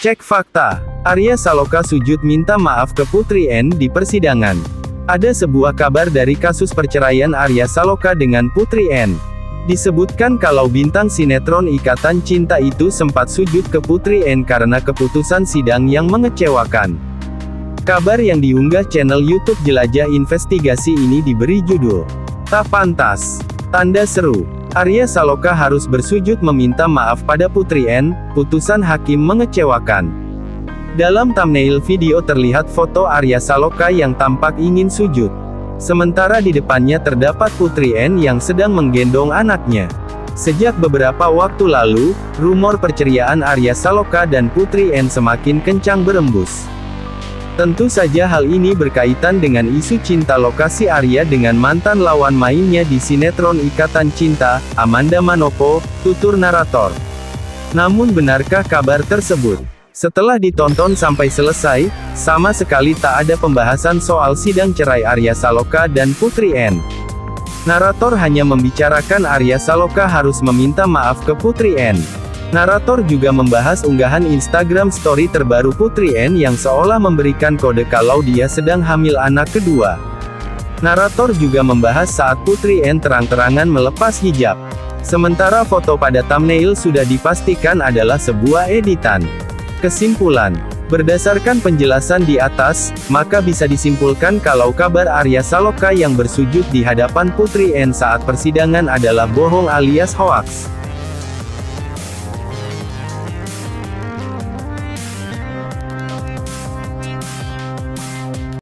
Cek fakta. Arya Saloka sujud minta maaf ke Putri N di persidangan. Ada sebuah kabar dari kasus perceraian Arya Saloka dengan Putri N. Disebutkan kalau bintang sinetron Ikatan Cinta itu sempat sujud ke Putri N karena keputusan sidang yang mengecewakan. Kabar yang diunggah channel YouTube Jelajah Investigasi ini diberi judul Tak Pantas. Tanda seru. Arya Saloka harus bersujud meminta maaf pada Putri N, putusan hakim mengecewakan. Dalam thumbnail video terlihat foto Arya Saloka yang tampak ingin sujud. Sementara di depannya terdapat Putri N yang sedang menggendong anaknya. Sejak beberapa waktu lalu, rumor perceriaan Arya Saloka dan Putri N semakin kencang berembus. Tentu saja hal ini berkaitan dengan isu cinta lokasi Arya dengan mantan lawan mainnya di sinetron Ikatan Cinta, Amanda Manopo, tutur narator. Namun benarkah kabar tersebut? Setelah ditonton sampai selesai, sama sekali tak ada pembahasan soal sidang cerai Arya Saloka dan Putri N. Narator hanya membicarakan Arya Saloka harus meminta maaf ke Putri N. Narator juga membahas unggahan Instagram story terbaru Putri N yang seolah memberikan kode kalau dia sedang hamil anak kedua. Narator juga membahas saat Putri N terang-terangan melepas hijab. Sementara foto pada thumbnail sudah dipastikan adalah sebuah editan. Kesimpulan, berdasarkan penjelasan di atas, maka bisa disimpulkan kalau kabar Arya Saloka yang bersujud di hadapan Putri N saat persidangan adalah bohong alias hoaks.